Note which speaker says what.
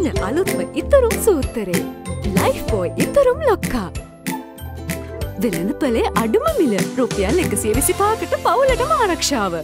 Speaker 1: ඔන්න අලුත්ම ඉතුරුම් සූත්තරේ. Life boy ඉතුරුම් ලොක්කා. වෙළඳ පොලේ අඩුම මිල රුපියල් එකසිය විසි පාකට පවුලටම ආරක්ෂාව.